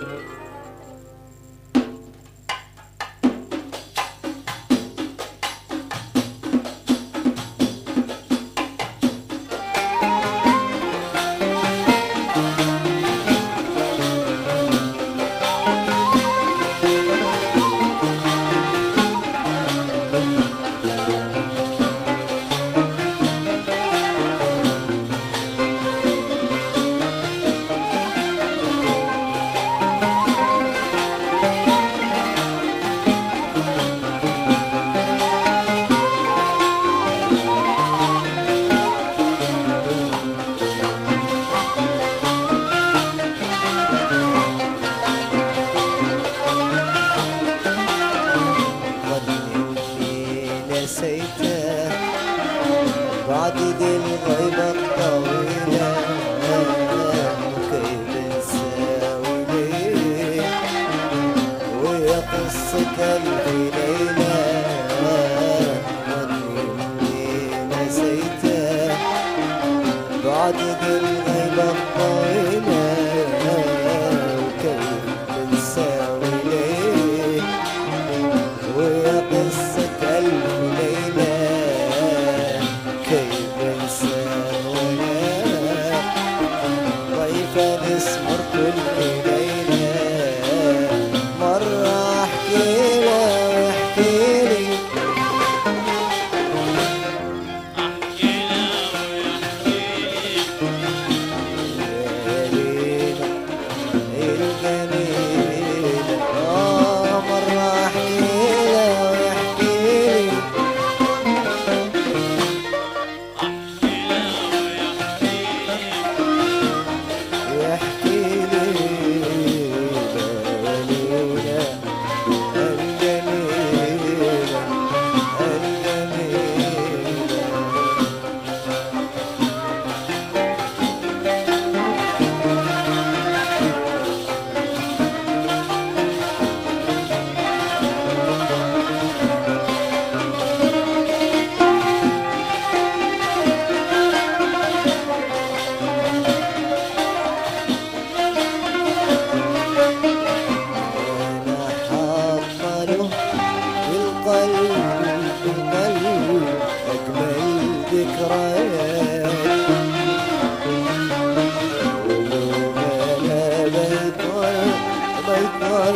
Yeah.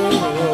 oh.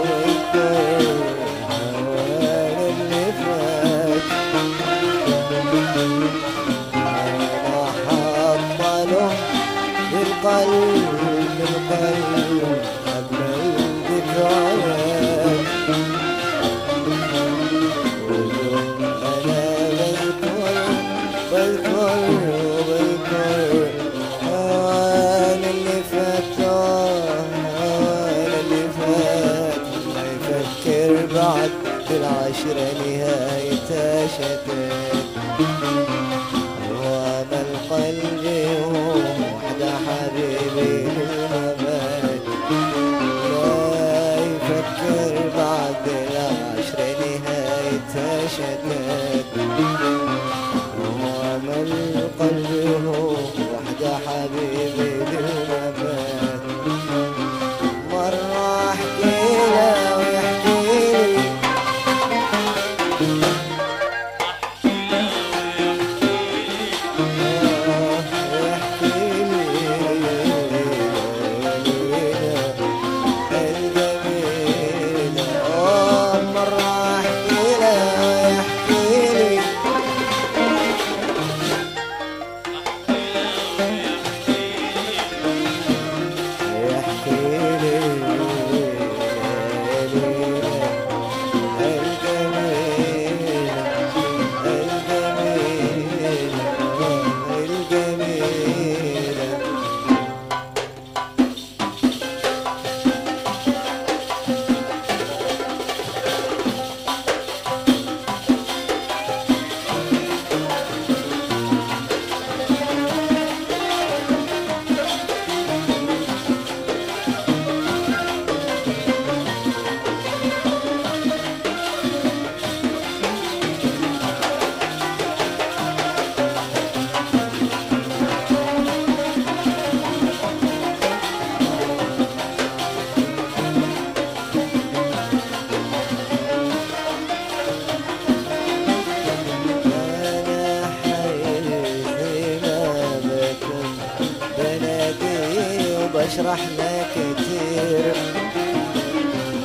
بشرح لك كتير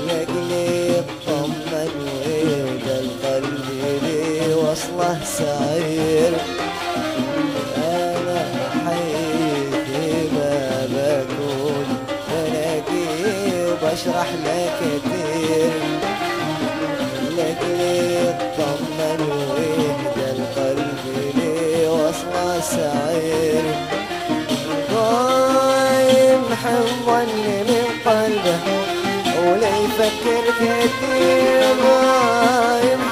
لقلي اطمن وإذا القلب لي وصلة سعير ولا يفكر كثير ضايم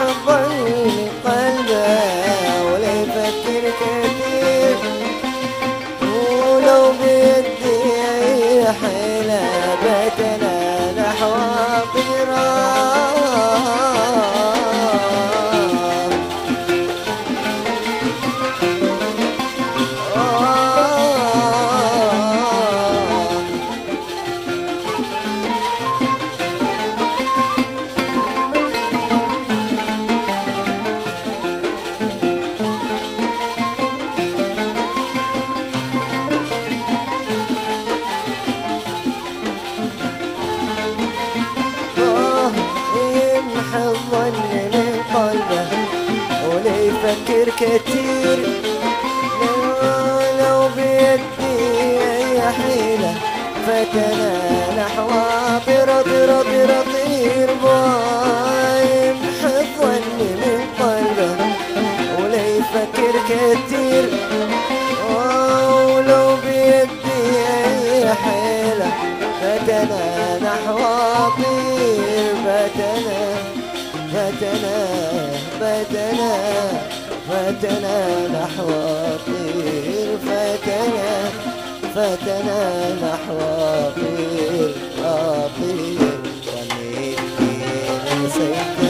يفكر كتير. لو, لو بيدي أي حيلة فتنا نحو طير طير طير طير يمحى الظن من قلبه ولا يفكر كتير. ولو بيدي أي حيلة فتنا نحو طير فتنا فتنا فتنا فتنا نحو طير فتنا فتنا نحو طير آه طير ظنيتني نسيته